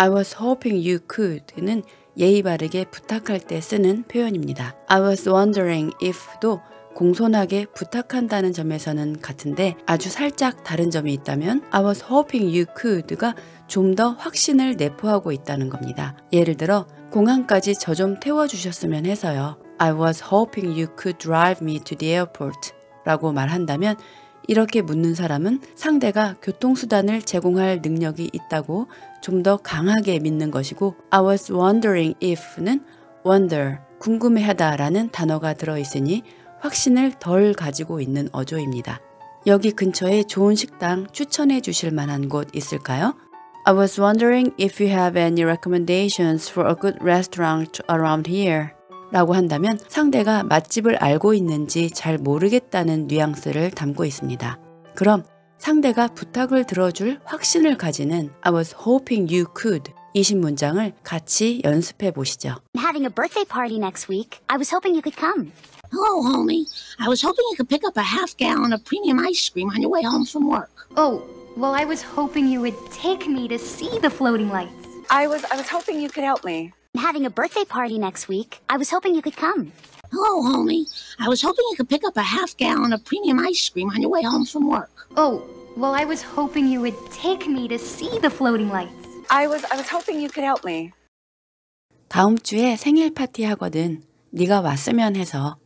I was hoping you could는 예의 바르게 부탁할 때 쓰는 표현입니다. I was wondering if도 공손하게 부탁한다는 점에서는 같은데 아주 살짝 다른 점이 있다면 I was hoping you could가 좀 더 확신을 내포하고 있다는 겁니다. 예를 들어 공항까지 저 좀 태워주셨으면 해서요. I was hoping you could drive me to the airport 라고 말한다면 이렇게 묻는 사람은 상대가 교통수단을 제공할 능력이 있다고 좀 더 강하게 믿는 것이고 I was wondering if는 wonder, 궁금해하다 라는 단어가 들어있으니 확신을 덜 가지고 있는 어조입니다. 여기 근처에 좋은 식당 추천해 주실 만한 곳 있을까요? I was wondering if you have any recommendations for a good restaurant around here. 라고 한다면 상대가 맛집을 알고 있는지 잘 모르겠다는 뉘앙스를 담고 있습니다. 그럼 상대가 부탁을 들어줄 확신을 가지는 I was hoping you could 이 신문장을 같이 연습해 보시죠. I'm having a birthday party next week. I was hoping you could come. Hello, homie. I was hoping you could pick up a half gallon of premium ice cream on your way home from work. Oh, well, I was hoping you would take me to see the floating lights. I was I was hoping you could help me. I'm having a birthday party next week. I was hoping you could come. Hello, homie. I was hoping you could pick up a half gallon of premium ice cream on your way home from work. Oh, well, I was hoping you would take me to see the floating lights. I was I was hoping you could help me. 다음 주에 생일 파티 하거든. 네가 왔으면 해서.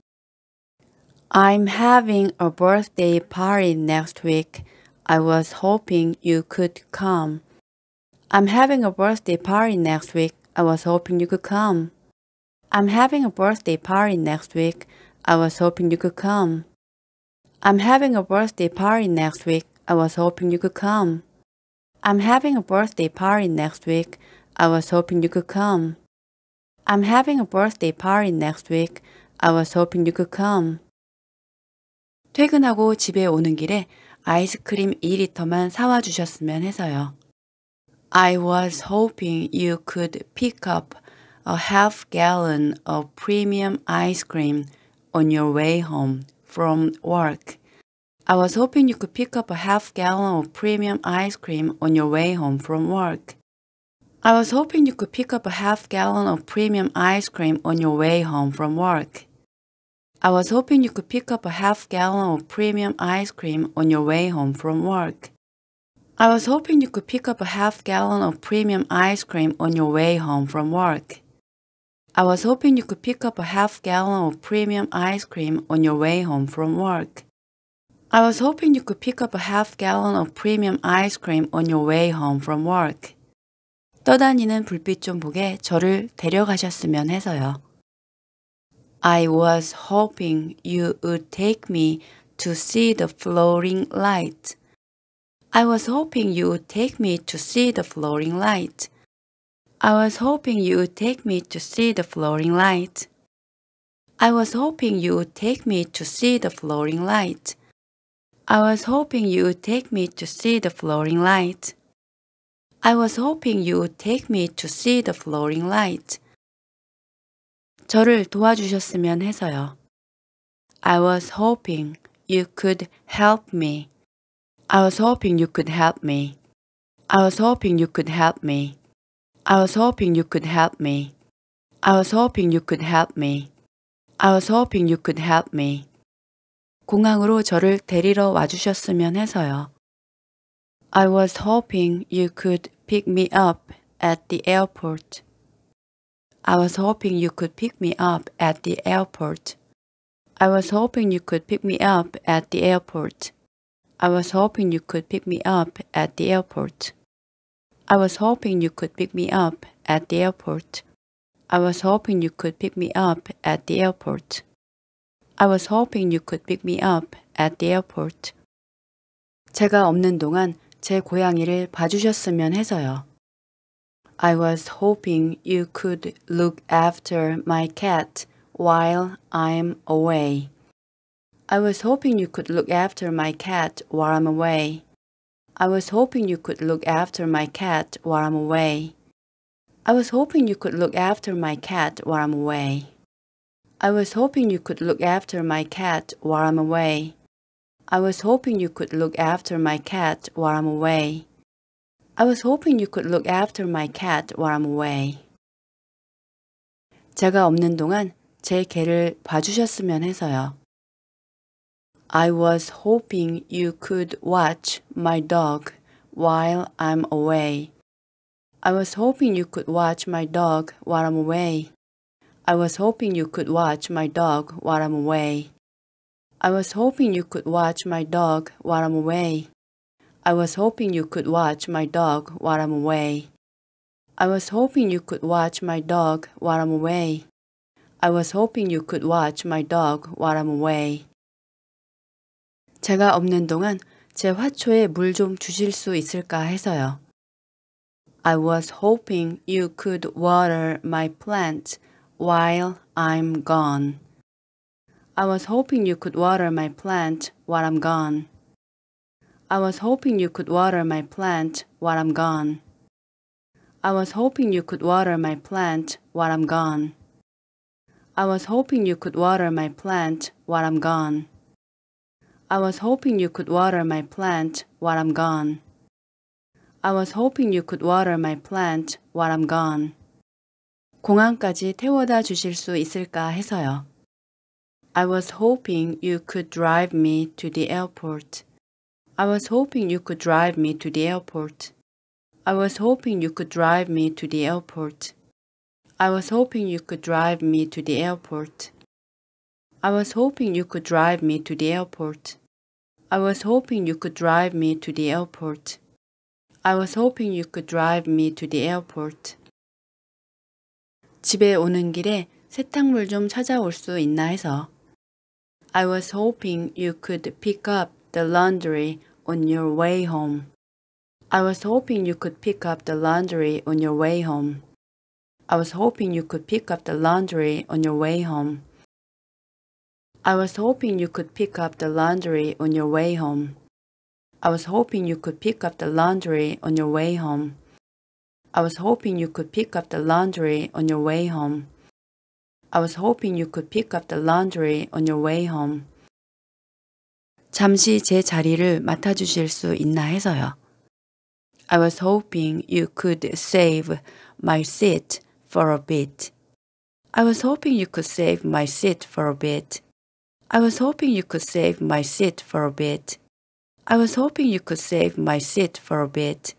I'm having a birthday party next week. I was hoping you could come. I'm having a birthday party next week. I was hoping you could come. I'm having a birthday party next week. I was hoping you could come. I'm having a birthday party next week. I was hoping you could come. I'm having a birthday party next week. I was hoping you could come. I'm having a birthday party next week. I was hoping you could come. 퇴근하고 집에 오는 길에 아이스크림 2리터만 사와 주셨으면 해서요. I was hoping you could pick up a half gallon of premium ice cream on your way home from work. I was hoping you could pick up a half gallon of premium ice cream on your way home from work. I was hoping you could pick up a half gallon of premium ice cream on your way home from work. I was hoping you could pick up a half gallon of premium ice cream on your way home from work. I was hoping you could pick up a half gallon of premium ice cream on your way home from work. I was hoping you could pick up a half gallon of premium ice cream on your way home from work. I was hoping you could pick up a half gallon of premium ice cream on your way home from work. 떠다니는 불빛 좀 보게 저를 데려가셨으면 해서요. I was hoping you would take me to see the floating light. I was hoping you would take me to see the floating light. I was hoping you would take me to see the floating light. I was hoping you would take me to see the floating light. I was hoping you would take me to see the floating light. I was hoping you would take me to see the floating light. 저를 도와주셨으면 해서요. I was hoping you could help me. I was hoping you could help me. I was hoping you could help me. I was hoping you could help me. I was hoping you could help me. I was hoping you could help me. 공항으로 저를 데리러 와주셨으면 해서요. I was hoping you could pick me up at the airport. I was hoping you could pick me up at the airport. I was hoping you could pick me up at the airport. I was hoping you could pick me up at the airport. I was hoping you could pick me up at the airport. I was hoping you could pick me up at the airport. I was hoping you could pick me up at the airport. 제가 없는 동안 제 고양이를 봐주셨으면 해서요. I was hoping you could look after my cat while I'm away. I was hoping you could look after my cat while I'm away. I was hoping you could look after my cat while I'm away. I was hoping you could look after my cat while I'm away. I was hoping you could look after my cat while I'm away. I was hoping you could look after my cat while I'm away. I was hoping you could look after my cat while I'm away. 제가 없는 동안 제 개를 봐주셨으면 해서요. I was hoping you could watch my dog while I'm away. I was hoping you could watch my dog while I'm away. I was hoping you could watch my dog while I'm away. I was hoping you could watch my dog while I'm away. I was hoping you could watch my dog while I'm away. I was hoping you could watch my dog while I'm away. I was hoping you could watch my dog while I'm away. 제가 없는 동안 제 화초에 물 좀 주실 수 있을까 해서요. I was hoping you could water my plant while I'm gone. I was hoping you could water my plant while I'm gone. I was hoping you could water my plant while I'm gone. I was hoping you could water my plant while I'm gone. I was hoping you could water my plant while I'm gone. I was hoping you could water my plant while I'm gone. I was hoping you could water my plant while I'm gone. 공항까지 태워다 주실 수 있을까 해서요. I was hoping you could drive me to the airport. I was hoping you could drive me to the airport. I was hoping you could drive me to the airport. I was hoping you could drive me to the airport. I was hoping you could drive me to the airport. I was hoping you could drive me to the airport. I was hoping you could drive me to the airport. 집에 오는 길에 세탁물 좀 찾아올 수 있나 해서 I was hoping you could pick up the laundry on your way home. I was hoping you could pick up the laundry on your way home. I was hoping you could pick up the laundry on your way home. I was hoping you could pick up the laundry on your way home. I was hoping you could pick up the laundry on your way home. I was hoping you could pick up the laundry on your way home. I was hoping you could pick up the laundry on your way home. 잠시 제 자리를 맡아주실 수 있나 해서요. I was hoping you could save my seat for a bit. I was hoping you could save my seat for a bit. I was hoping you could save my seat for a bit. I was hoping you could save my seat for a bit.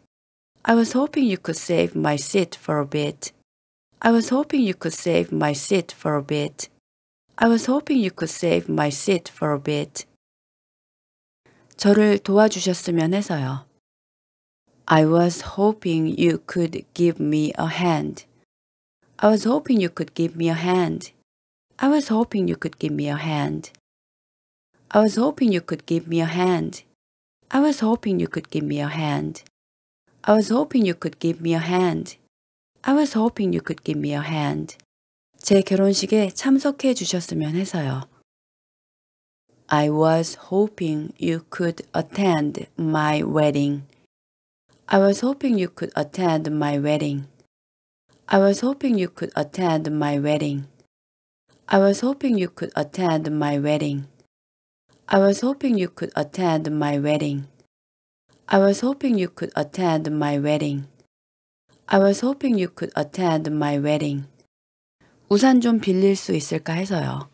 I was hoping you could save my seat for a bit. I was hoping you could save my seat for a bit. I was hoping you could save my seat for a bit. 저를 도와주셨으면 해서요. I was hoping you could give me a hand. I was hoping you could give me a hand. I was hoping you could give me a hand. I was hoping you could give me a hand. I was hoping you could give me a hand. I was hoping you could give me a hand. I was hoping you could give me a hand. 제 결혼식에 참석해 주셨으면 해서요. I was hoping you could attend my wedding. I was hoping you could attend my wedding. I was hoping you could attend my wedding. I was hoping you could attend my wedding. I was hoping you could attend my wedding. I was hoping you could attend my wedding. I was hoping you could attend my wedding. 우산 좀 빌릴 수 있을까 해서요.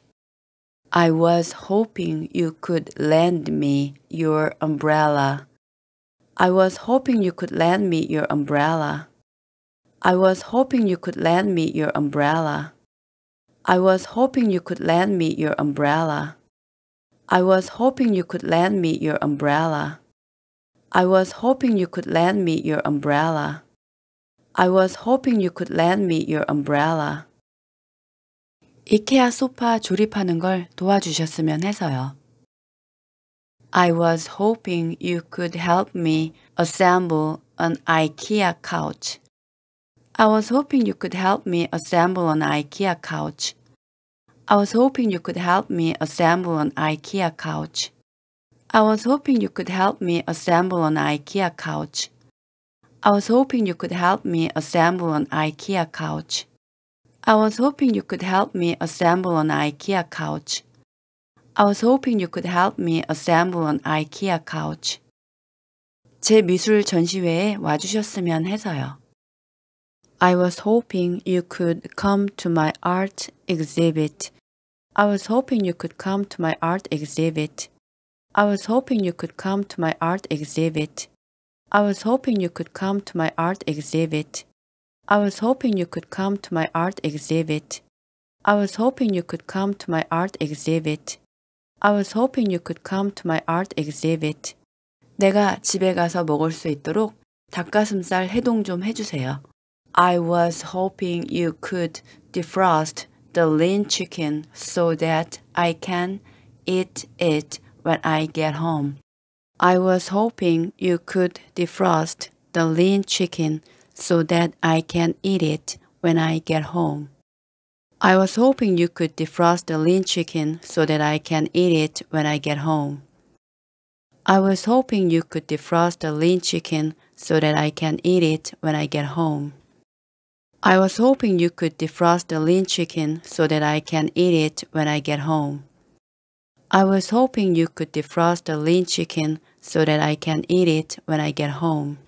I was hoping you could lend me your umbrella. I was hoping you could lend me your umbrella. I was hoping you could lend me your umbrella. I was hoping you could lend me your umbrella. I was hoping you could lend me your umbrella. I was hoping you could lend me your umbrella. I was hoping you could lend me your umbrella. 이케아 소파 조립하는 걸 도와주셨으면 해서요. I was hoping you could help me assemble an IKEA couch. I was hoping you could help me assemble an IKEA couch. I was hoping you could help me assemble an IKEA couch. I was hoping you could help me assemble an IKEA couch. I was hoping you could help me assemble an IKEA couch. I was hoping you could help me assemble an IKEA couch. I was hoping you could help me assemble an IKEA couch. 제 미술 전시회에 와주셨으면 해서요. I was hoping you could come to my art exhibit. I was hoping you could come to my art exhibit. I was hoping you could come to my art exhibit. I was hoping you could come to my art exhibit. I was hoping you could come to my art exhibit. I was hoping you could come to my art exhibit. I was hoping you could come to my art exhibit. 내가 집에 가서 먹을 수 있도록 닭가슴살 해동 좀 해주세요. I was hoping you could defrost the lean chicken so that I can eat it when I get home. I was hoping you could defrost the lean chicken so that I can eat it when I get home. I was hoping you could defrost the lean chicken so that I can eat it when I get home. I was hoping you could defrost the lean chicken so that I can eat it when I get home. I was hoping you could defrost the lean chicken so that I can eat it when I get home. I was hoping you could defrost the lean chicken so that I can eat it when I get home.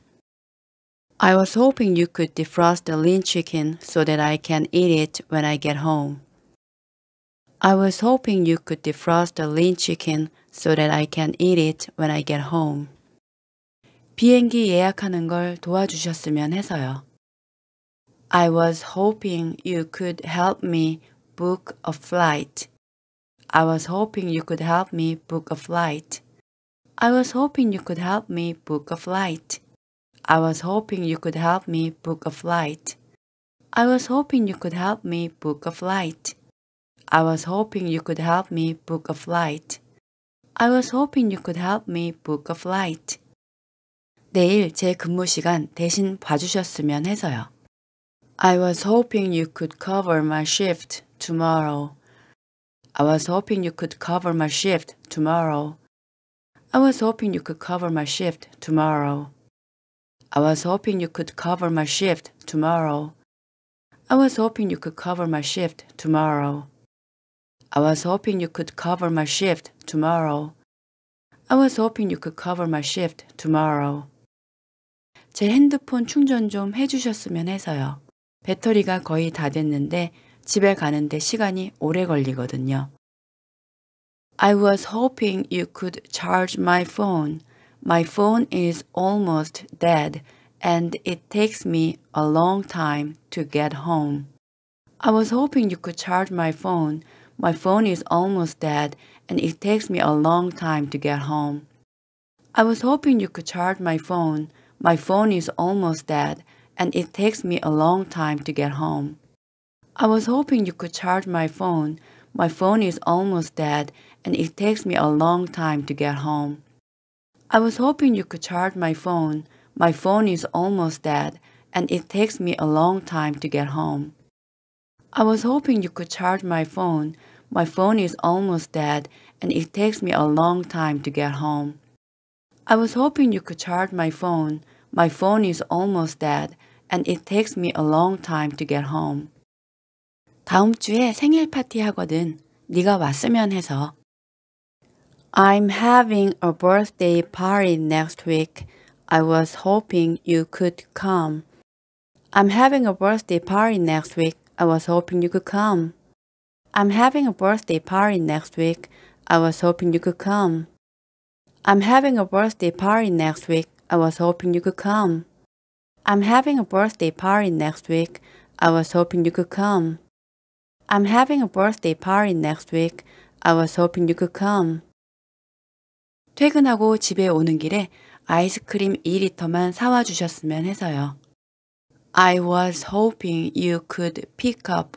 I was hoping you could defrost the lean chicken so that I can eat it when I get home. I was hoping you could defrost the lean chicken so that I can eat it when I get home. 비행기 예약하는 걸 도와주셨으면 해서요. I was hoping you could help me book a flight. I was hoping you could help me book a flight. I was hoping you could help me book a flight. I was hoping you could help me book a flight. I was hoping you could help me book a flight. I was hoping you could help me book a flight. I was hoping you could help me book a flight. 내일 제 근무 시간 대신 봐주셨으면 해서요. I was hoping you could cover my shift tomorrow. I was hoping you could cover my shift tomorrow. I was hoping you could cover my shift tomorrow. I was hoping you could cover my shift tomorrow. I was hoping you could cover my shift tomorrow. I was hoping you could cover my shift tomorrow. I was hoping you could cover my shift tomorrow. 제 핸드폰 충전 좀 해주셨으면 해서요. 배터리가 거의 다 됐는데 집에 가는데 시간이 오래 걸리거든요. I was hoping you could charge my phone. My phone is almost dead and it takes me a long time to get home. I was hoping you could charge my phone. My phone is almost dead and it takes me a long time to get home. I was hoping you could charge my phone. My phone is almost dead and it takes me a long time to get home. I was hoping you could charge my phone. My phone is almost dead and it takes me a long time to get home. I was hoping you could charge my phone. My phone is almost dead, and it takes me a long time to get home. I was hoping you could charge my phone. My phone is almost dead, and it takes me a long time to get home. I was hoping you could charge my phone. My phone is almost dead, and it takes me a long time to get home. 다음 주에 생일 파티 하거든. 네가 왔으면 해서. I'm having a birthday party next week. I was hoping you could come. I'm having a birthday party next week. I was hoping you could come. I'm having a birthday party next week. I was hoping you could come. I'm having a birthday party next week. I was hoping you could come. I'm having a birthday party next week. I was hoping you could come. I'm having a birthday party next week. I was hoping you could come. 퇴근하고 집에 오는 길에 아이스크림 2리터만 사와 주셨으면 해서요. I was hoping you could pick up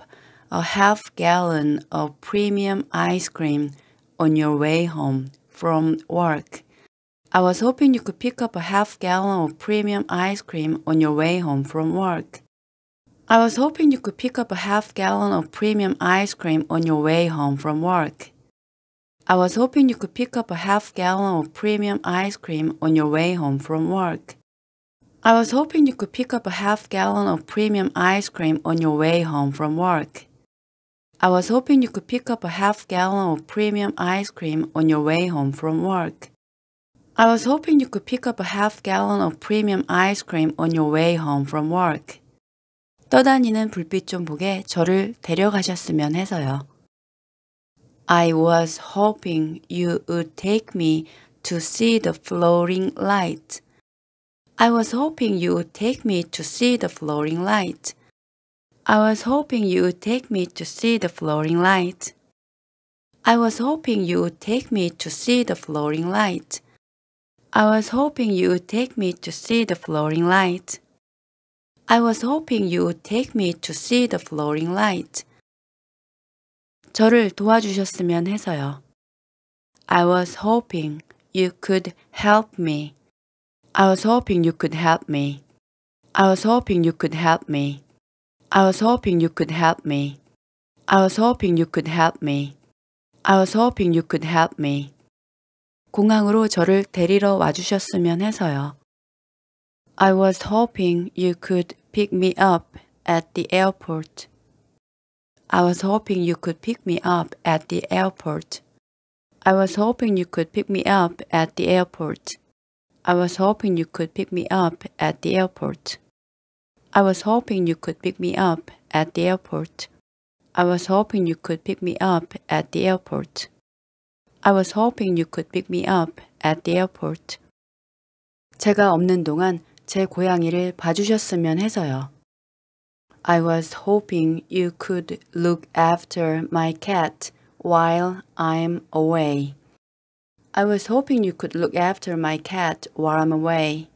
a half gallon of premium ice cream on your way home from work. I was hoping you could pick up a half gallon of premium ice cream on your way home from work. I was hoping you could pick up a half gallon of premium ice cream on your way home from work. I was hoping you could pick up a half gallon of premium ice cream on your way home from work. I was hoping you could pick up a half gallon of premium ice cream on your way home from work. I was hoping you could pick up a half gallon of premium ice cream on your way home from work. I was hoping you could pick up a half gallon of premium ice cream on your way home from work. 떠다니는 불빛 좀 보게 저를 데려가셨으면 해서요. I was hoping you would take me to see the floating light. I was hoping you would take me to see the floating light. I was hoping you would take me to see the floating light. I was hoping you would take me to see the floating light. I was hoping you would take me to see the floating light. I was hoping you would take me to see the floating light. 저를 도와주셨으면 해서요. I was hoping you could help me. I was hoping you could help me. I was hoping you could help me. I was hoping you could help me. I was hoping you could help me. I was hoping you could help me. 공항으로 저를 데리러 와주셨으면 해서요. I was hoping you could pick me up at the airport. I was hoping you could pick me up at the airport. I was hoping you could pick me up at the airport. I was hoping you could pick me up at the airport. I was hoping you could pick me up at the airport. I was hoping you could pick me up at the airport. I was hoping you could pick me up at the airport. 제가 없는 동안 제 고양이를 봐주셨으면 해서요. I was hoping you could look after my cat while I'm away. I was hoping you could look after my cat while I'm away.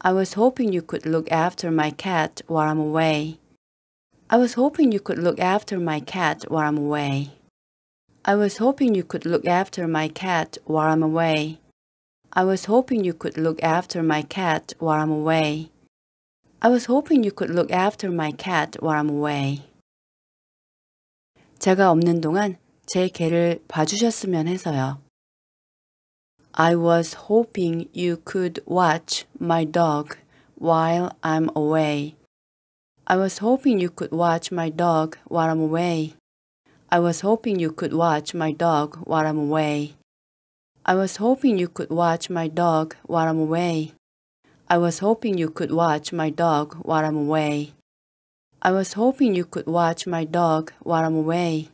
I was hoping you could look after my cat while I'm away. I was hoping you could look after my cat while I'm away. I was hoping you could look after my cat while I'm away. I was hoping you could look after my cat while I'm away. I was hoping you could look after my cat while I'm away. 제가 없는 동안 제 개를 봐주셨으면 해서요. I was hoping you could watch my dog while I'm away. I was hoping you could watch my dog while I'm away. I was hoping you could watch my dog while I'm away. I was hoping you could watch my dog while I'm away. I was hoping you could watch my dog while I'm away. I was hoping you could watch my dog while I'm away.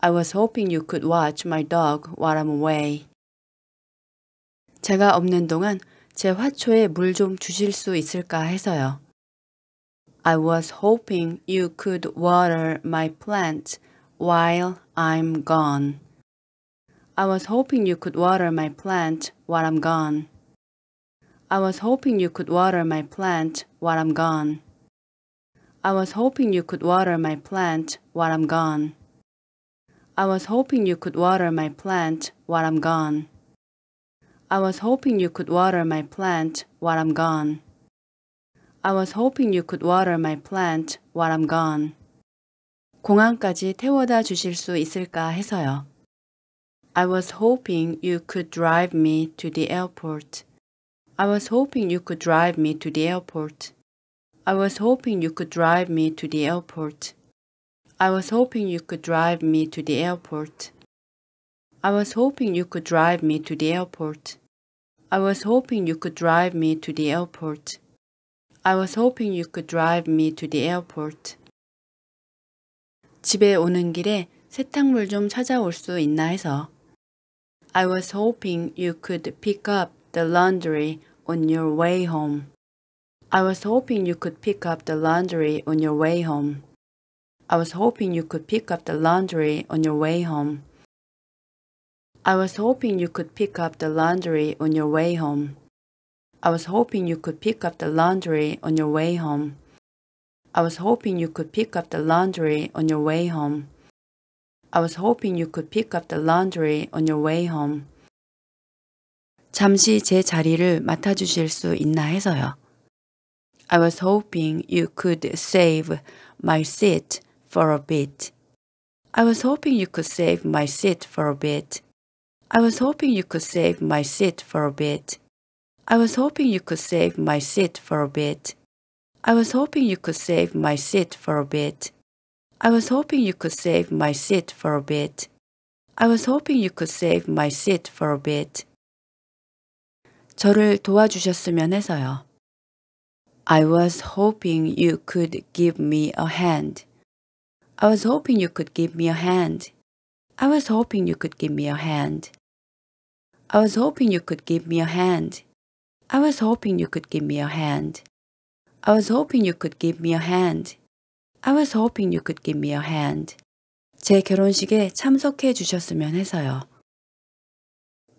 I was hoping you could watch my dog while I'm away. 제가 없는 동안 제 화초에 물 좀 주실 수 있을까 해서요. I was hoping you could water my plant while I'm gone. I was hoping you could water my plant while I'm gone. I was hoping you could water my plant while I'm gone. I was hoping you could water my plant while I'm gone. I was hoping you could water my plant while I'm gone. I was hoping you could water my plant while I'm gone. I was hoping you could water my plant while I'm gone. 공항까지 태워다 주실 수 있을까 해서요. I was hoping you could drive me to the airport. I was hoping you could drive me to the airport. I was hoping you could drive me to the airport. I was hoping you could drive me to the airport. I was hoping you could drive me to the airport. I was hoping you could drive me to the airport. I was hoping you could drive me to the airport. 집에 오는 길에 세탁물 좀 찾아올 수 있나 해서 I was hoping you could pick up the laundry on your way home. I was hoping you could pick up the laundry on your way home. I was hoping you could pick up the laundry on your way home. I was hoping you could pick up the laundry on your way home. I was hoping you could pick up the laundry on your way home. I was hoping you could pick up the laundry on your way home. I was hoping you could pick up the laundry on your way home. 잠시 제 자리를 맡아주실 수 있나 해서요. I was hoping you could save my seat for a bit. I was hoping you could save my seat for a bit. I was hoping you could save my seat for a bit. I was hoping you could save my seat for a bit. I was hoping you could save my seat for a bit. I was hoping you could save my seat for a bit. I was hoping you could save my seat for a bit. 저를 도와주셨으면 해서요. I was hoping you could give me a hand. I was hoping you could give me a hand. I was hoping you could give me a hand. I was hoping you could give me a hand. I was hoping you could give me a hand. I was hoping you could give me a hand. I was hoping you could give me a hand. 제 결혼식에 참석해 주셨으면 해서요.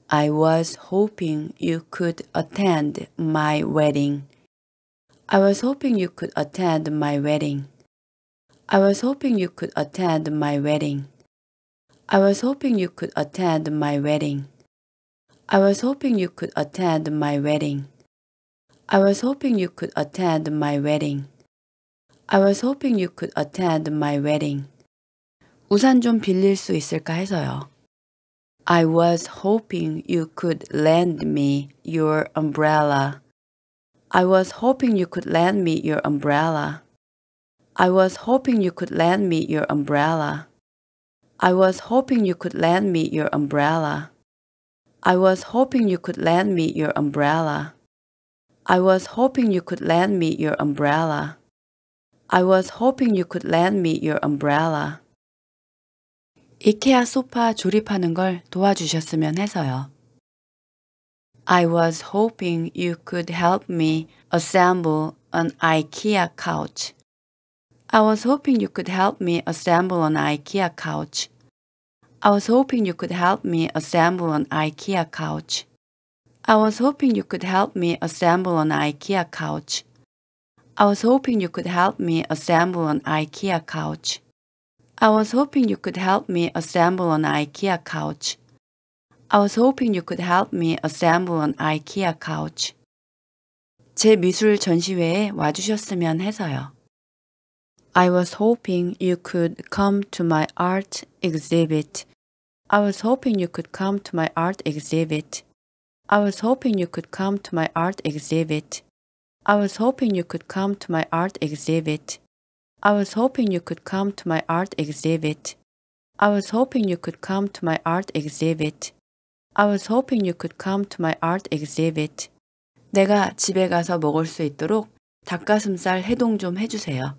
I was hoping you could attend my wedding. I was hoping you could attend my wedding. I was hoping you could attend my wedding. I was hoping you could attend my wedding. I was hoping you could attend my wedding. I was hoping you could attend my wedding. I was hoping you could attend my wedding. 우산 좀 빌릴 수 있을까 해서요. I was hoping you could lend me your umbrella. I was hoping you could lend me your umbrella. I was hoping you could lend me your umbrella. I was hoping you could lend me your umbrella. I was hoping you could lend me your umbrella. I was hoping you could lend me your umbrella. I was hoping you could lend me your umbrella. 이케아 소파 조립하는 걸 도와주셨으면 해서요. I was hoping you could help me assemble an IKEA couch. I was hoping you could help me assemble an IKEA couch. I was hoping you could help me assemble an IKEA couch. I was hoping you could help me assemble an IKEA couch. I was hoping you could help me assemble an IKEA couch. I was hoping you could help me assemble an IKEA couch. I was hoping you could help me assemble an IKEA couch. 제 미술 전시회에 와주셨으면 해서요. I was hoping you could come to my art exhibit. I was hoping you could come to my art exhibit. I was hoping you could come to my art exhibit. I was hoping you could come to my art exhibit. I was hoping you could come to my art exhibit. I was hoping you could come to my art exhibit. I was hoping you could come to my art exhibit. 내가 집에 가서 먹을 수 있도록 닭가슴살 해동 좀 해주세요.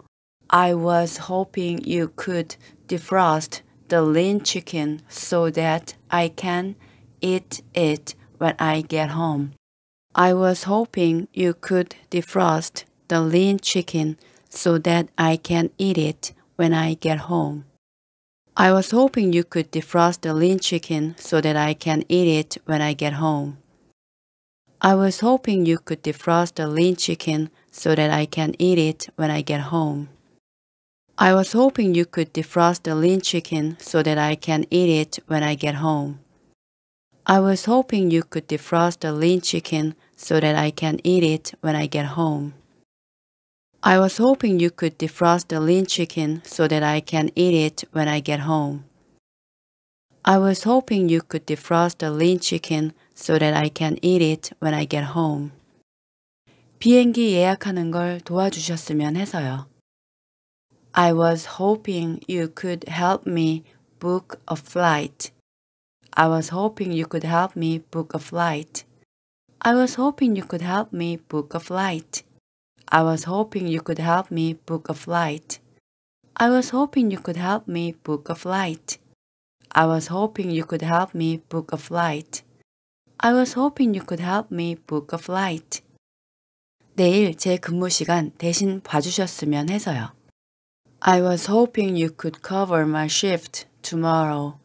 I was hoping you could defrost the lean chicken so that I can eat it when I get home. I was hoping you could defrost the lean chicken so that I can eat it when I get home. I was hoping you could defrost the lean chicken so that I can eat it when I get home. I was hoping you could defrost the lean chicken so that I can eat it when I get home. I was hoping you could defrost the lean chicken so that I can eat it when I get home. I was hoping you could defrost the lean chicken so that I can eat it when I get home. I was hoping you could defrost the lean chicken so that I can eat it when I get home. I was hoping you could defrost the lean chicken so that I can eat it when I get home. 비행기 예약하는 걸 도와주셨으면 해서요. I was hoping you could help me book a flight. I was hoping you could help me book a flight. I was hoping you could help me book a flight. I was hoping you could help me book a flight. I was hoping you could help me book a flight. I was hoping you could help me book a flight. I was hoping you could help me book a flight. 내일 제 근무 시간 대신 봐주셨으면 해서요. I was hoping you could cover my shift tomorrow.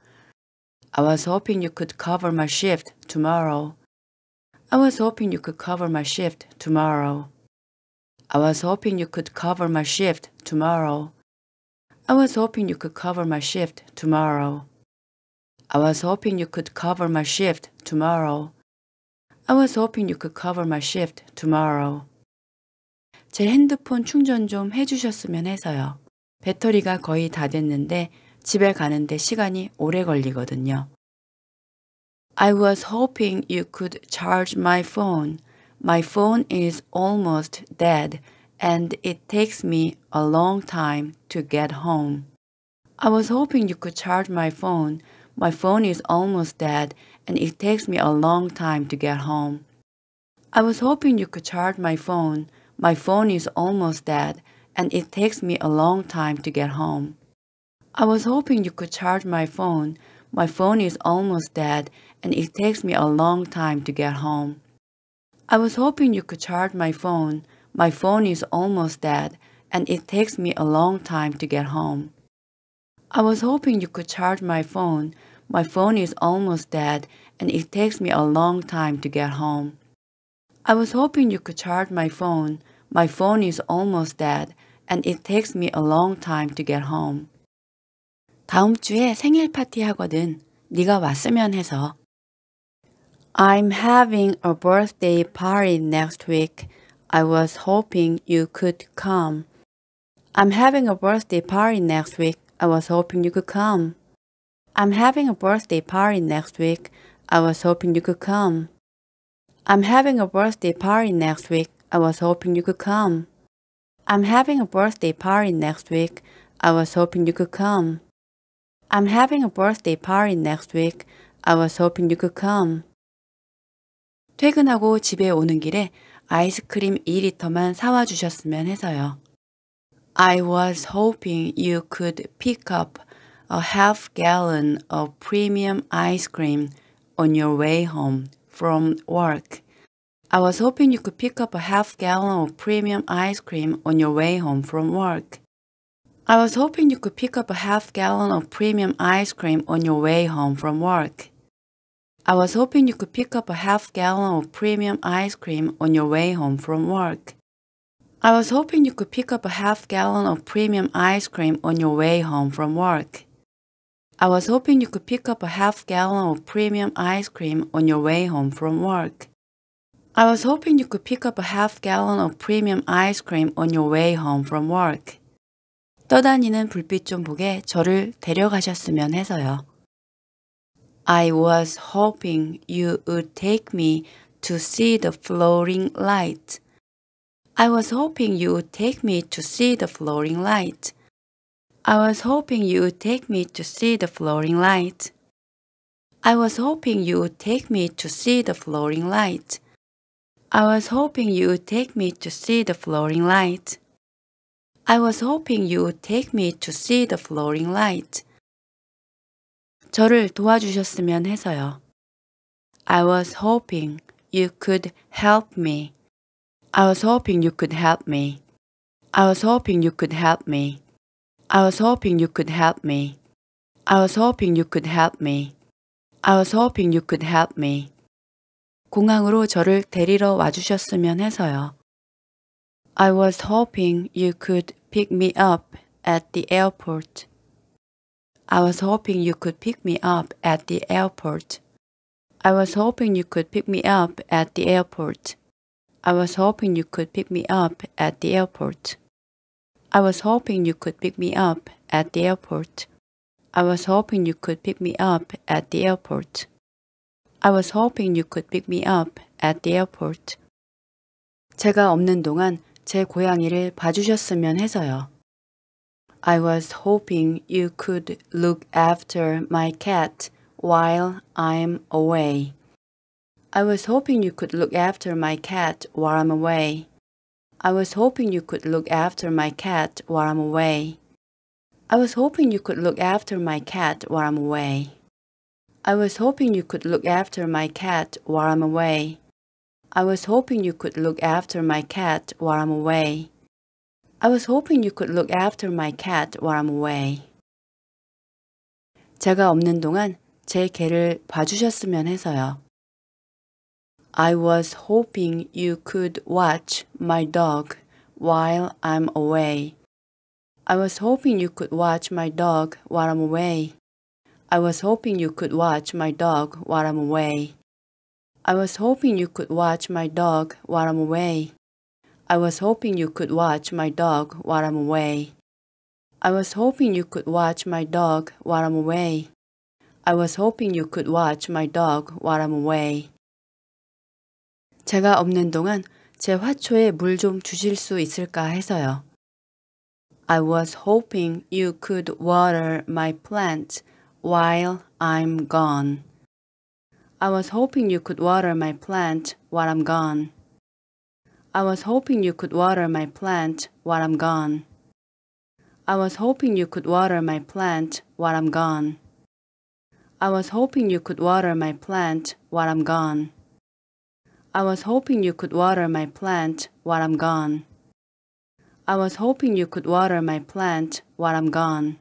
I was hoping you could cover my shift tomorrow. I was hoping you could cover my shift tomorrow. I was hoping you could cover my shift tomorrow. I was hoping you could cover my shift tomorrow. I was hoping you could cover my shift tomorrow. I was hoping you could cover my shift tomorrow. 제 핸드폰 충전 좀 해주셨으면 해서요. 배터리가 거의 다 됐는데 집에 가는데 시간이 오래 걸리거든요. I was hoping you could charge my phone. My phone is almost dead and it takes me a long time to get home. I was hoping you could charge my phone. My phone is almost dead and it takes me a long time to get home. I was hoping you could charge my phone. My phone is almost dead and it takes me a long time to get home. I was hoping you could charge my phone. My phone is almost dead and it takes me a long time to get home. I was hoping you could charge my phone. My phone is almost dead and it takes me a long time to get home. I was hoping you could charge my phone. My phone is almost dead and it takes me a long time to get home. I was hoping you could charge my phone. My phone is almost dead and it takes me a long time to get home. 다음 주에 생일 파티 하거든. 네가 왔으면 해서. I'm having a birthday party next week. I was hoping you could come. I'm having a birthday party next week. I was hoping you could come. I'm having a birthday party next week. I was hoping you could come. I'm having a birthday party next week. I was hoping you could come. I'm having a birthday party next week. I was hoping you could come. I'm having a birthday party next week. I was hoping you could come. 퇴근하고 집에 오는 길에 아이스크림 2리터만 사와 주셨으면 해서요. I was hoping you could pick up a half gallon of premium ice cream on your way home from work. I was hoping you could pick up a half gallon of premium ice cream on your way home from work. I was hoping you could pick up a half gallon of premium ice cream on your way home from work. I was hoping you could pick up a half gallon of premium ice cream on your way home from work. I was hoping you could pick up a half gallon of premium ice cream on your way home from work. I was hoping you could pick up a half gallon of premium ice cream on your way home from work. I was hoping you could pick up a half gallon of premium ice cream on your way home from work. 떠다니는 불빛 좀 보게 저를 데려가셨으면 해서요. I was hoping you would take me to see the floating light. I was hoping you would take me to see the floating light. I was hoping you would take me to see the floating light. I was hoping you would take me to see the floating light. I was hoping you would take me to see the floating light. I was hoping you would take me to see the floating light. 저를 도와주셨으면 해서요. I was hoping you could help me. I was hoping you could help me. I was hoping you could help me. I was hoping you could help me. I was hoping you could help me. I was hoping you could help me. 공항으로 저를 데리러 와주셨으면 해서요. I was hoping you could pick me up at the airport. I was hoping you could pick me up at the airport. I was hoping you could pick me up at the airport. I was hoping you could pick me up at the airport. I was hoping you could pick me up at the airport. I was hoping you could pick me up at the airport. I was hoping you could pick me up at the airport. 제가 없는 동안 제 고양이를 봐주셨으면 해서요. I was hoping you could look after my cat while I'm away. I was hoping you could look after my cat while I'm away. I was hoping you could look after my cat while I'm away. I was hoping you could look after my cat while I'm away. I was hoping you could look after my cat while I'm away. I was hoping you could look after my cat while I'm away. I was hoping you could look after my cat while I'm away. 제가 없는 동안 제 개를 봐주셨으면 해서요. I was hoping you could watch my dog while I'm away. I was hoping you could watch my dog while I'm away. I was hoping you could watch my dog while I'm away. I was hoping you could watch my dog while I'm away. I was hoping you could watch my dog while I'm away. I was hoping you could watch my dog while I'm away. I was hoping you could watch my dog while I'm away. 제가 없는 동안 제 화초에 물 좀 주실 수 있을까 해서요. I was hoping you could water my plants while I'm gone. I was hoping you could water my plant while I'm gone. I was hoping you could water my plant while I'm gone. I was hoping you could water my plant while I'm gone. I was hoping you could water my plant while I'm gone. I was hoping you could water my plant while I'm gone. I was hoping you could water my plant while I'm gone.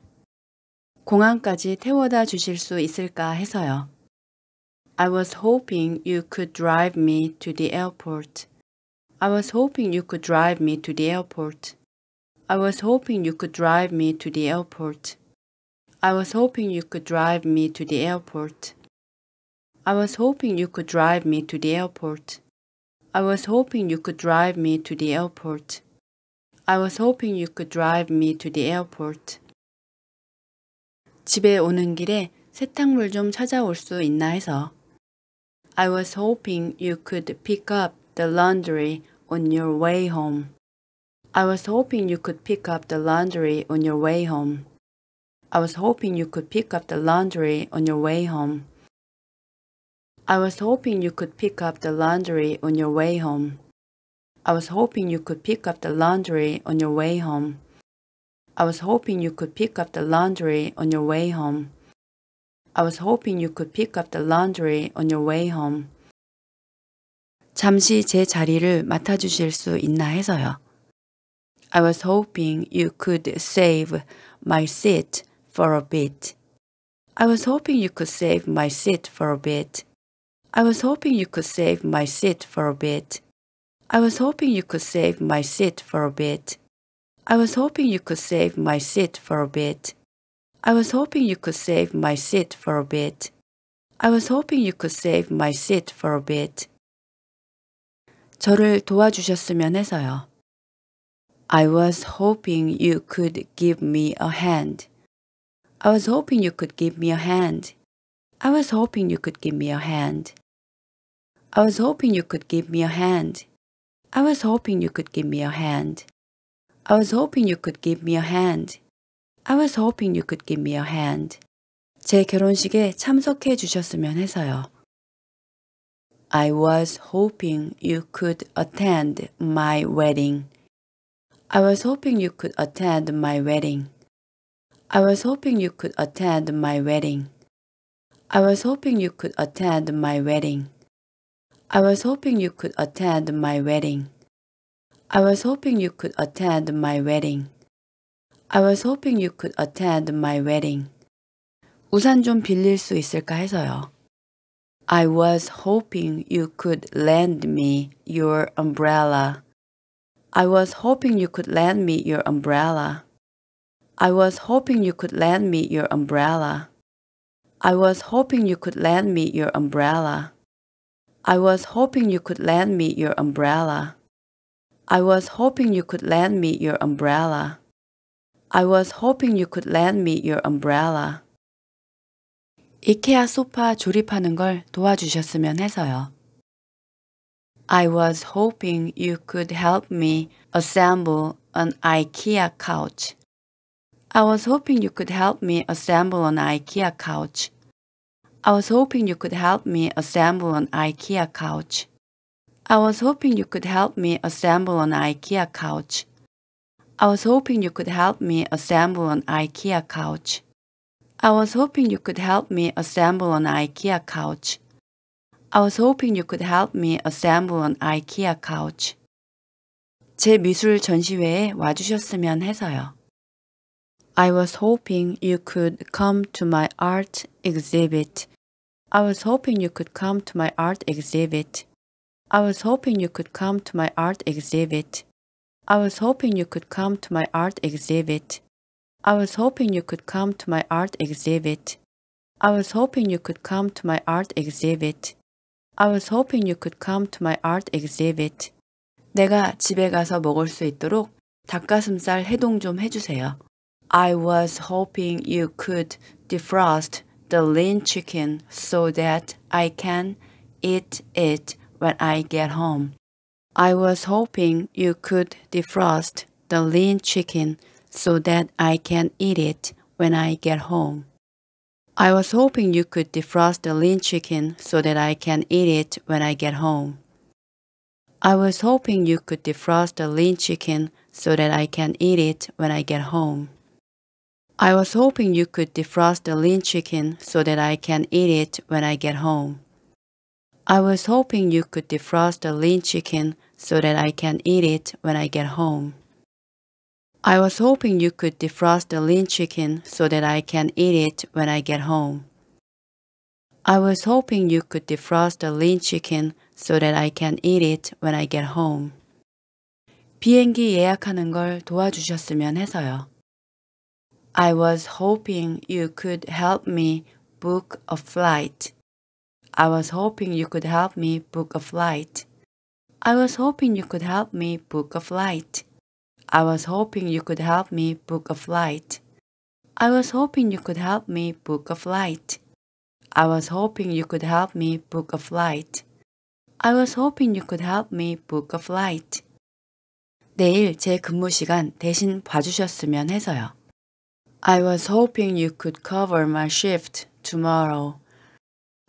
공항까지 태워다 주실 수 있을까 해서요. I was hoping you could drive me to the airport. I was hoping you could drive me to the airport. I was hoping you could drive me to the airport. I was hoping you could drive me to the airport. I was hoping you could drive me to the airport. I was hoping you could drive me to the airport. I was hoping you could drive me to the airport. 집에 오는 길에 세탁물 좀 찾아올 수 있나 해서 I was hoping you could pick up the laundry on your way home. I was hoping you could pick up the laundry on your way home. I was hoping you could pick up the laundry on your way home. I was hoping you could pick up the laundry on your way home. I was hoping you could pick up the laundry on your way home. I was hoping you could pick up the laundry on your way home. I was hoping you could pick up the laundry on your way home. 잠시 제 자리를 맡아주실 수 있나 해서요. I was hoping you could save my seat for a bit. I was hoping you could save my seat for a bit. I was hoping you could save my seat for a bit. I was hoping you could save my seat for a bit. I was hoping you could save my seat for a bit. I was hoping you could save my seat for a bit. I was hoping you could save my seat for a bit. 저를 도와주셨으면 해서요. I was hoping you could give me a hand. I was hoping you could give me a hand. I was hoping you could give me a hand. I was hoping you could give me a hand. I was hoping you could give me a hand. I was hoping you could give me a hand. I was hoping you could give me a hand. 제 결혼식에 참석해 주셨으면 해서요. I was hoping you could attend my wedding. I was hoping you could attend my wedding. I was hoping you could attend my wedding. I was hoping you could attend my wedding. I was hoping you could attend my wedding. I was hoping you could attend my wedding. I was hoping you could attend my wedding. 우산 좀 빌릴 수 있을까 해서요. I was hoping you could lend me your umbrella. I was hoping you could lend me your umbrella. I was hoping you could lend me your umbrella. I was hoping you could lend me your umbrella. I was hoping you could lend me your umbrella. I was hoping you could lend me your umbrella. I was hoping you could lend me your umbrella. 이케아 소파 조립하는 걸 도와주셨으면 해서요. I was hoping you could help me assemble an IKEA couch. I was hoping you could help me assemble an IKEA couch. I was hoping you could help me assemble an IKEA couch. I was hoping you could help me assemble an IKEA couch. I was hoping you could help me assemble an IKEA couch. I was hoping you could help me assemble an IKEA couch. I was hoping you could help me assemble an IKEA couch. 제 미술 전시회에 와주셨으면 해서요. I was hoping you could come to my art exhibit. I was hoping you could come to my art exhibit. I was hoping you could come to my art exhibit. I was hoping you could come to my art exhibit. I was hoping you could come to my art exhibit. I was hoping you could come to my art exhibit. I was hoping you could come to my art exhibit. 내가 집에 가서 먹을 수 있도록 닭가슴살 해동 좀 해주세요. I was hoping you could defrost the lean chicken so that I can eat it when I get home. I was hoping you could defrost the lean chicken so that I can eat it when I get home. I was hoping you could defrost the lean chicken so that I can eat it when I get home. I was hoping you could defrost the lean chicken so that I can eat it when I get home. I was hoping you could defrost the lean chicken so that I can eat it when I get home. I was hoping you could defrost the lean chicken so that I can eat it when I get home. I was hoping you could defrost the lean chicken so that I can eat it when I get home. I was hoping you could defrost the lean chicken so that I can eat it when I get home. 비행기 예약하는 걸 도와주셨으면 해서요. I was hoping you could help me book a flight. I was hoping you could help me book a flight. I was hoping you could help me book a flight. I was hoping you could help me book a flight. I was hoping you could help me book a flight. I was hoping you could help me book a flight. I was hoping you could help me book a flight. 내일 제 근무 시간 대신 봐주셨으면 해서요. I was hoping you could cover my shift tomorrow.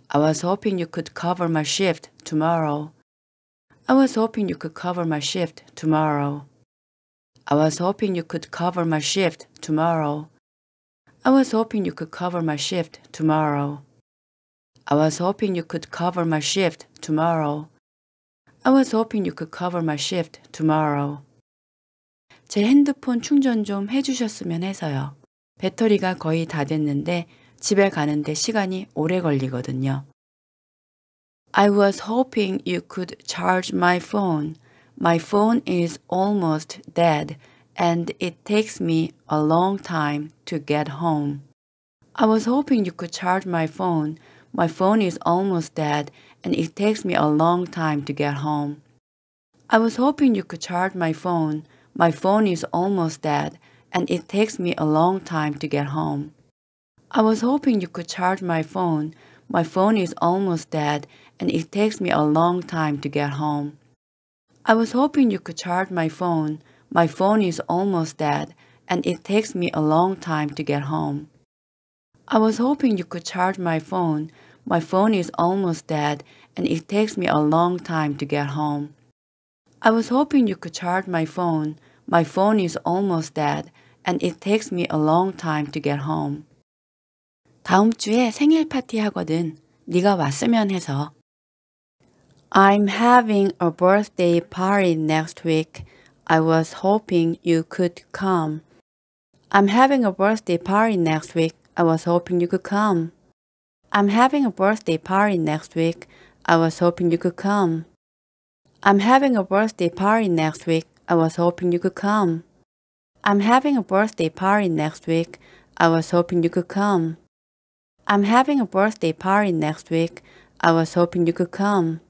I was hoping you could cover my shift tomorrow. I was hoping you could cover my shift tomorrow. I was hoping you could cover my shift tomorrow. I was hoping you could cover my shift tomorrow. I was hoping you could cover my shift tomorrow. I was hoping you could cover my shift tomorrow. 제 핸드폰 충전 좀 해주셨으면 해서요. 배터리가 거의 다 됐는데 집에 가는데 시간이 오래 걸리거든요. I was hoping you could charge my phone. My phone is almost dead and it takes me a long time to get home. I was hoping you could charge my phone. My phone is almost dead and it takes me a long time to get home. I was hoping you could charge my phone. My phone is almost dead and it takes me a long time to get home. I was hoping you could charge my phone. My phone is almost dead and it takes me a long time to get home. I was hoping you could charge my phone. My phone is almost dead and it takes me a long time to get home. I was hoping you could charge my phone. My phone is almost dead and it takes me a long time to get home. I was hoping you could charge my phone. My phone is almost dead and it takes me a long time to get home. 다음 주에 생일 파티 하거든. 네가 왔으면 해서. I'm having a birthday party next week. I was hoping you could come. I'm having a birthday party next week. I was hoping you could come. I'm having a birthday party next week. I was hoping you could come. I'm having a birthday party next week. I was hoping you could come. I'm having a birthday party next week. I was hoping you could come. I'm having a birthday party next week. I was hoping you could come.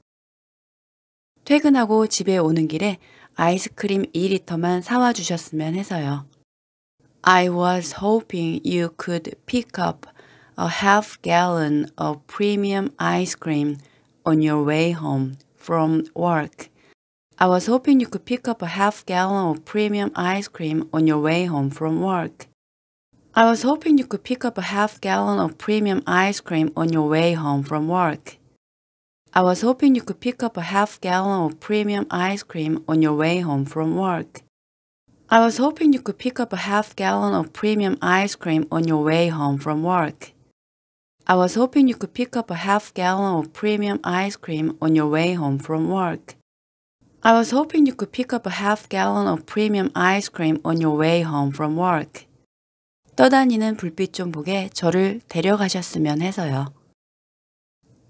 퇴근하고 집에 오는 길에 아이스크림 2리터만 사와 주셨으면 해서요. I was hoping you could pick up a half gallon of premium ice cream on your way home from work. I was hoping you could pick up a half gallon of premium ice cream on your way home from work. I was hoping you could pick up a half gallon of premium ice cream on your way home from work. I was hoping you could pick up a half gallon of premium ice cream on your way home from work. I was hoping you could pick up a half gallon of premium ice cream on your way home from work. I was hoping you could pick up a half gallon of premium ice cream on your way home from work. I was hoping you could pick up a half gallon of premium ice cream on your way home from work. 떠다니는 불빛 좀 보게 저를 데려가셨으면 해서요.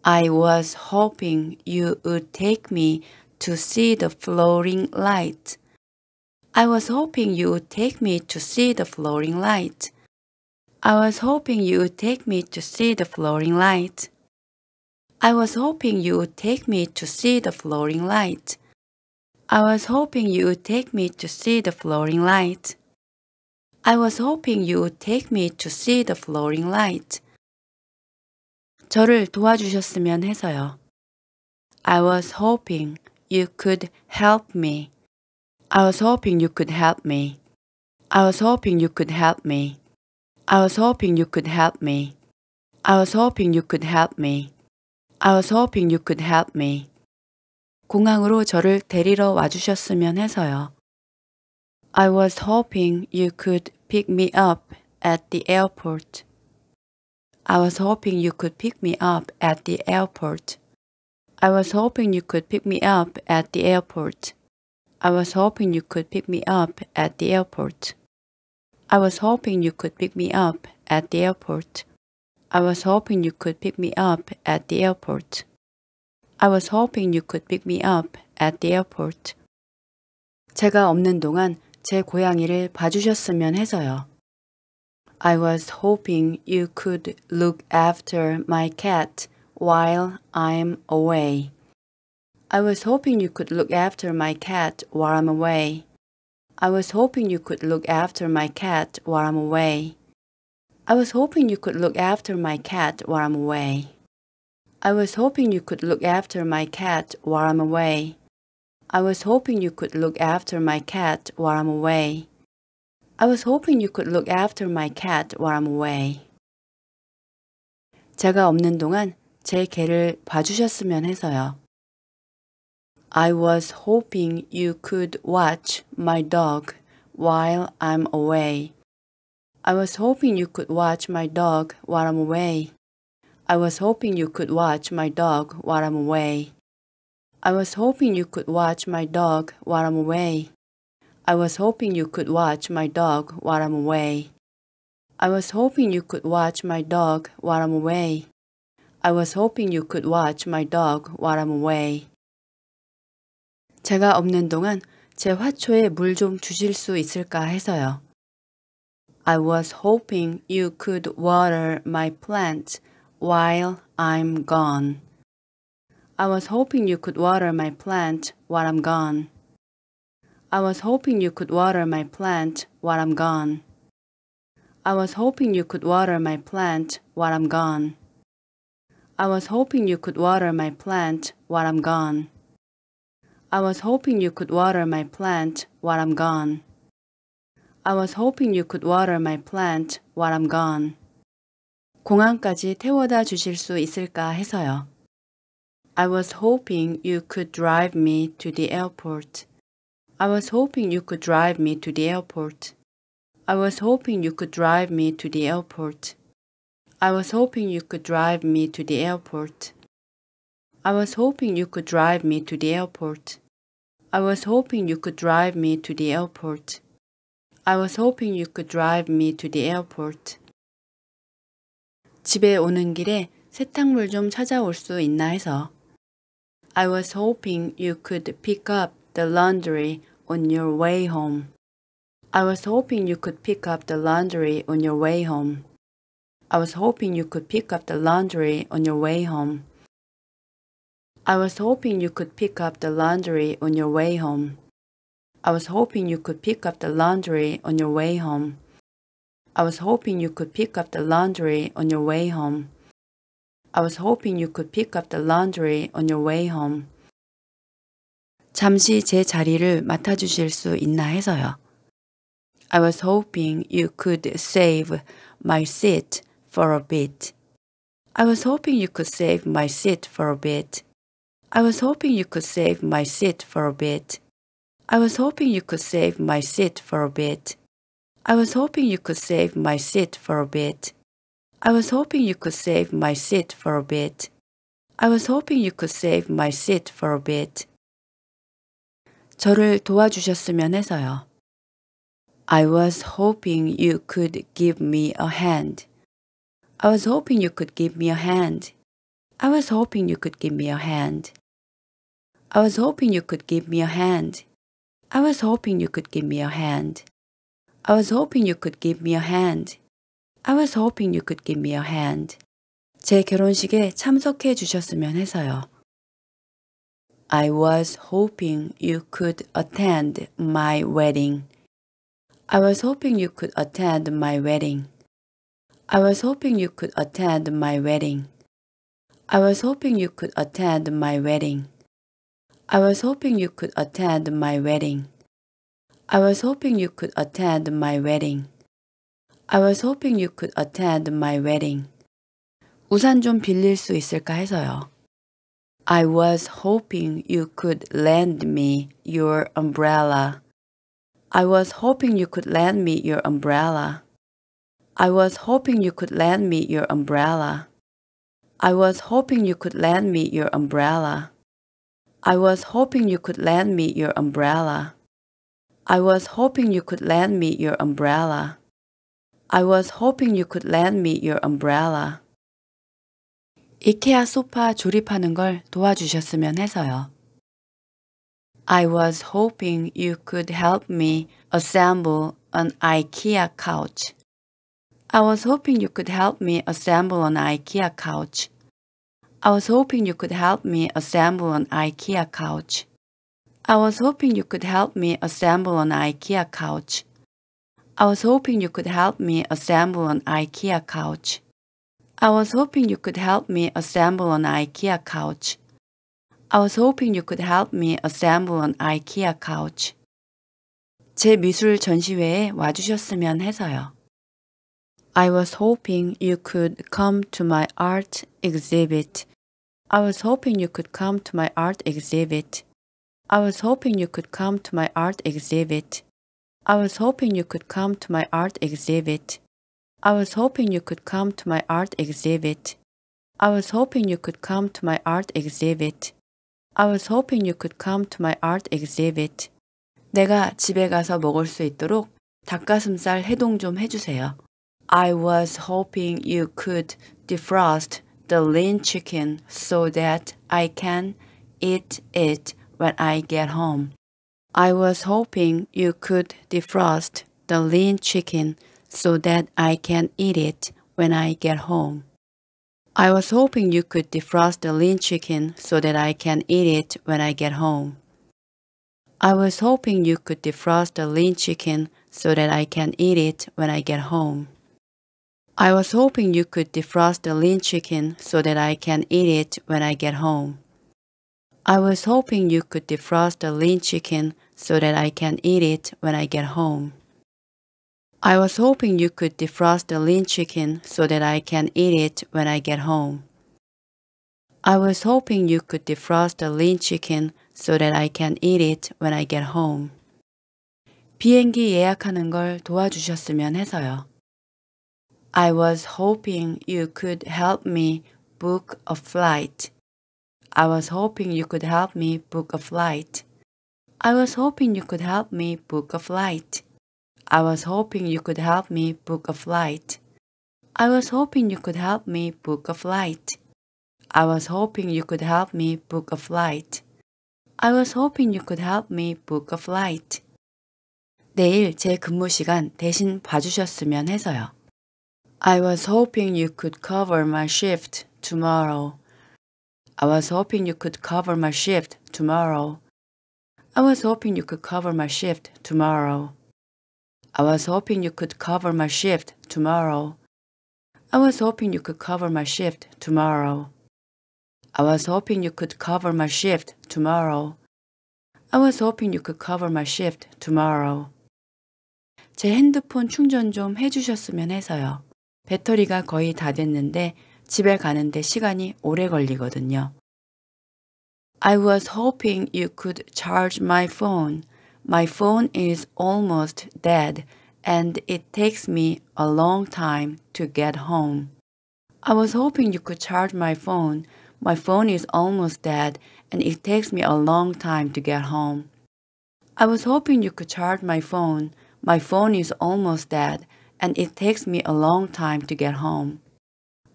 I was hoping you would take me to see the floating light. I was hoping you would take me to see the floating light. I was hoping you would take me to see the floating light. I was hoping you would take me to see the floating light. I was hoping you would take me to see the floating light. I was hoping you would take me to see the floating light. 저를 도와주셨으면 해서요. I was hoping you could help me. I was hoping you could help me. I was hoping you could help me. I was hoping you could help me. I was hoping you could help me. I was hoping you could help me. 공항으로 저를 데리러 와주셨으면 해서요. I was hoping you could pick me up at the airport. I was hoping you could pick me up at the airport. I was hoping you could pick me up at the airport. I was hoping you could pick me up at the airport. I was hoping you could pick me up at the airport. I was hoping you could pick me up at the airport. I was hoping you could pick me up at the airport. 제가 없는 동안 제 고양이를 봐주셨으면 해서요. I was hoping you could look after my cat while I'm away. I was hoping you could look after my cat while I'm away. I was hoping you could look after my cat while I'm away. I was hoping you could look after my cat while I'm away. I was hoping you could look after my cat while I'm away. I was hoping you could look after my cat while I'm away. I was hoping you could look after my cat while I'm away. 제가 없는 동안 제 개를 봐주셨으면 해서요. I was hoping you could watch my dog while I'm away. I was hoping you could watch my dog while I'm away. I was hoping you could watch my dog while I'm away. I was hoping you could watch my dog while I'm away. I was hoping you could watch my dog while I'm away. I was hoping you could watch my dog while I'm away. I was hoping you could watch my dog while I'm away. 제가 없는 동안 제 화초에 물 좀 주실 수 있을까 해서요. I was hoping you could water my plant while I'm gone. I was hoping you could water my plant while I'm gone. I was hoping you could water my plant while I'm gone. I was hoping you could water my plant while I'm gone. I was hoping you could water my plant while I'm gone. I was hoping you could water my plant while I'm gone. I was hoping you could water my plant while I'm gone. 공항까지 태워다 주실 수 있을까 해서요. I was hoping you could drive me to the airport. I was hoping you could drive me to the airport. I was hoping you could drive me to the airport. I was hoping you could drive me to the airport. I was hoping you could drive me to the airport. I was hoping you could drive me to the airport. I was hoping you could drive me to the airport. 집에 오는 길에 세탁물 좀 찾아올 수 있나 해서 I was hoping you could pick up the laundry on your way home. I was hoping you could pick up the laundry on your way home. I was hoping you could pick up the laundry on your way home. I was hoping you could pick up the laundry on your way home. I was hoping you could pick up the laundry on your way home. I was hoping you could pick up the laundry on your way home. I was hoping you could pick up the laundry on your way home. 잠시 제 자리를 맡아주실 수 있나 해서요. I was hoping you could save my seat for a bit. I was hoping you could save my seat for a bit. I was hoping you could save my seat for a bit. I was hoping you could save my seat for a bit. I was hoping you could save my seat for a bit. I was hoping you could save my seat for a bit. I was hoping you could save my seat for a bit. 저를 도와주셨으면 해서요. I was hoping you could give me a hand. I was hoping you could give me a hand. I was hoping you could give me a hand. I was hoping you could give me a hand. I was hoping you could give me a hand. I was hoping you could give me a hand. I was hoping you could give me a hand. 제 결혼식에 참석해 주셨으면 해서요. I was hoping you could attend my wedding. I was hoping you could attend my wedding. I was hoping you could attend my wedding. I was hoping you could attend my wedding. I was hoping you could attend my wedding. I was hoping you could attend my wedding. I was hoping you could attend my wedding. 우산 좀 빌릴 수 있을까 해서요. I was hoping you could lend me your umbrella. I was hoping you could lend me your umbrella. I was hoping you could lend me your umbrella. I was hoping you could lend me your umbrella. I was hoping you could lend me your umbrella. I was hoping you could lend me your umbrella. I was hoping you could lend me your umbrella. 이케아 소파 조립하는 걸 도와주셨으면 해서요. I was hoping you could help me assemble an IKEA couch. I was hoping you could help me assemble an IKEA couch. I was hoping you could help me assemble an IKEA couch. I was hoping you could help me assemble an IKEA couch. I was hoping you could help me assemble an IKEA couch. I was hoping you could help me assemble an IKEA couch. I was hoping you could help me assemble an IKEA couch. 제 미술 전시회에 와주셨으면 해서요. I was hoping you could come to my art exhibit. I was hoping you could come to my art exhibit. I was hoping you could come to my art exhibit. I was hoping you could come to my art exhibit. I was hoping you could come to my art exhibit. I was hoping you could come to my art exhibit. I was hoping you could come to my art exhibit. 내가 집에 가서 먹을 수 있도록 닭가슴살 해동 좀 해주세요. I was hoping you could defrost the lean chicken so that I can eat it when I get home. I was hoping you could defrost the lean chicken so that I can eat it when I get home. I was hoping you could defrost the lean chicken so that I can eat it when I get home. I was hoping you could defrost the lean chicken so that I can eat it when I get home. I was hoping you could defrost the lean chicken so that I can eat it when I get home. I was hoping you could defrost the lean chicken so that I can eat it when I get home. I was hoping you could defrost the lean chicken so that I can eat it when I get home. I was hoping you could defrost the lean chicken so that I can eat it when I get home. 비행기 예약하는 걸 도와주셨으면 해서요. I was hoping you could help me book a flight. I was hoping you could help me book a flight. I was hoping you could help me book a flight. I was hoping you could help me book a flight. I was hoping you could help me book a flight. I was hoping you could help me book a flight. I was hoping you could help me book a flight. 내일 제 근무 시간 대신 봐주셨으면 해서요. I was hoping you could cover my shift tomorrow. I was hoping you could cover my shift tomorrow. I was hoping you could cover my shift tomorrow. I was hoping you could cover my shift tomorrow. I was hoping you could cover my shift tomorrow. I was hoping you could cover my shift tomorrow. I was hoping you could cover my shift tomorrow. 제 핸드폰 충전 좀 해주셨으면 해서요. 배터리가 거의 다 됐는데 집에 가는데 시간이 오래 걸리거든요. I was hoping you could charge my phone. My phone is almost dead and it takes me a long time to get home. I was hoping you could charge my phone. My phone is almost dead and it takes me a long time to get home. I was hoping you could charge my phone. My phone is almost dead and it takes me a long time to get home.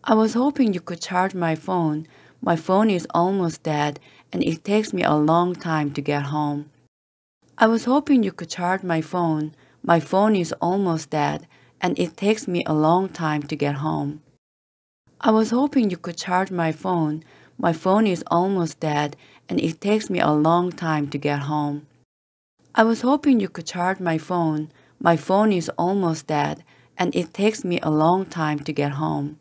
I was hoping you could charge my phone. My phone is almost dead and it takes me a long time to get home. I was hoping you could charge my phone. My phone is almost dead and it takes me a long time to get home. I was hoping you could charge my phone. My phone is almost dead and it takes me a long time to get home. I was hoping you could charge my phone. My phone is almost dead and it takes me a long time to get home.